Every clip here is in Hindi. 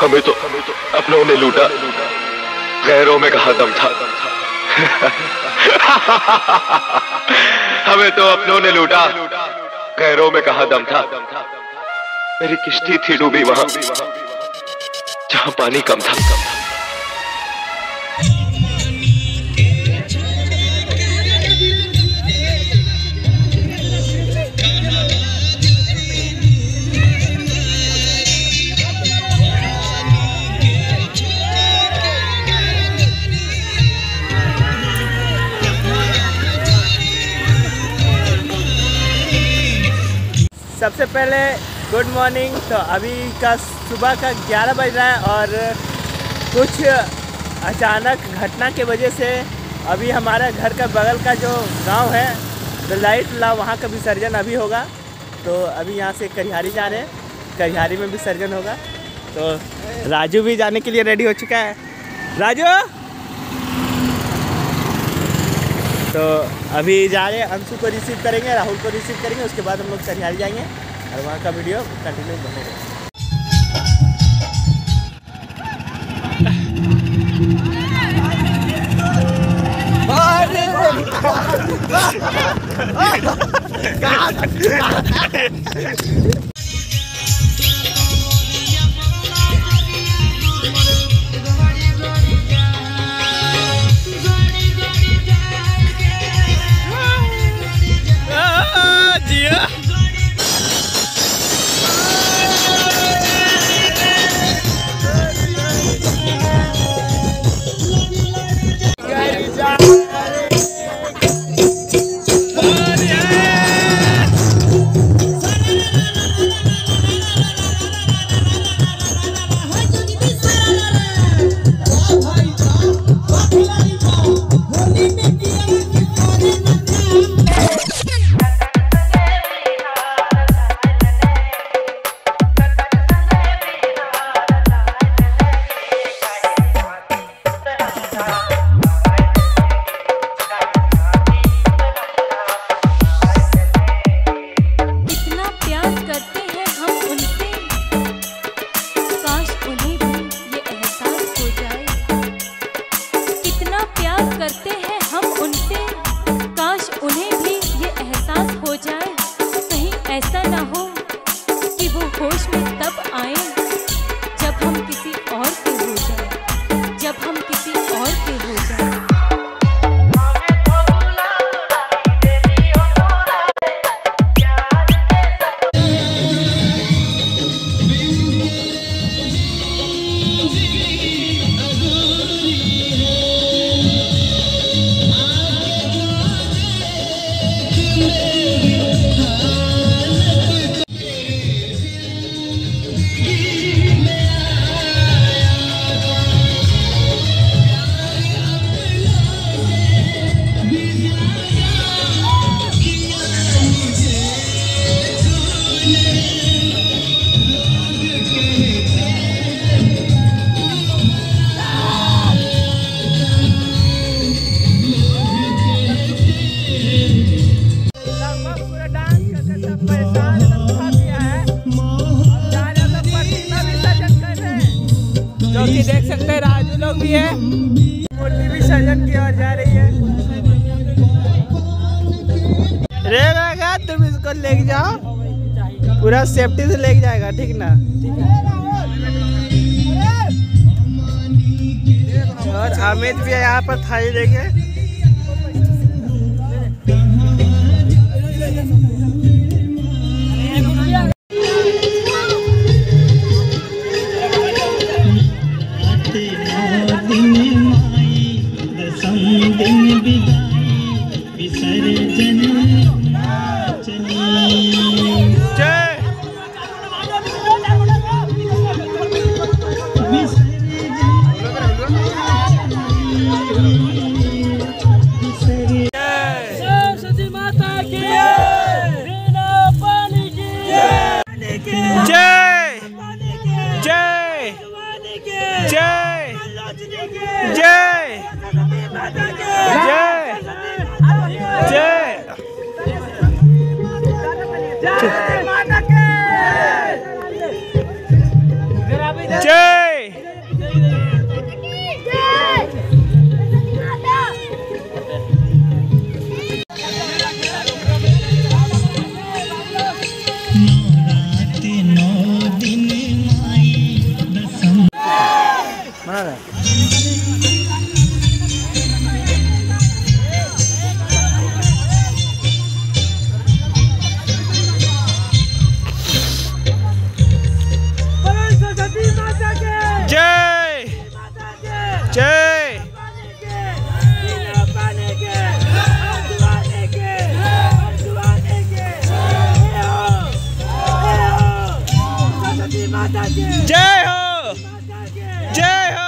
हमें तो हमें तो अपनों ने लूटा। गैरों में कहा दम था। हमें तो अपनों ने लूटा। गैरों में कहा दम था। मेरी किश्ती थी डूबी वहाँ, जहाँ पानी कम था। सबसे पहले गुड मॉर्निंग तो अभी का सुबह का 11 बज रहा है और कुछ अचानक घटना के वजह से अभी हमारा घर का बगल का जो गाँव है द लाइट ला वहाँ का विसर्जन अभी होगा। तो अभी यहाँ से करिहारी जा रहे हैं। करिहारी में विसर्जन होगा। तो राजू भी जाने के लिए रेडी हो चुका है। राजू! तो अभी जा रहे हैं अंशु को रिसीव करेंगे राहुल को रिसीव करेंगे उसके बाद हम लोग करिहारी जाएँगे और वहाँ का वीडियो कंटिन्यू बनेगा। जो कि देख सकते हैं, राजू लोग भी है। मूर्ति भी सजन की ओर जा रही है। रे रहेगा तुम इसको लेके जाओ। पूरा सेफ्टी से लेके जाएगा, ठीक ना? और अमित भी है यहाँ पर थाली लेके माता की जय। जय। जय। जय। जय। जय। जय। जय हो। जय हो।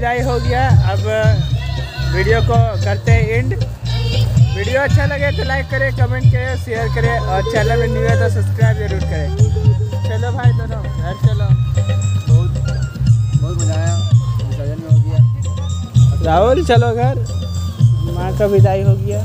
विदाई हो गया। अब वीडियो को करते हैं एंड वीडियो अच्छा लगे तो लाइक करें कमेंट करें शेयर करें, और चैनल में न्यू है तो सब्सक्राइब ज़रूर करें। चलो भाई, दोनों, घर चलो। बहुत बहुत मज़ा आया। हो गया। राहुल, चलो घर। माँ का विदाई हो गया।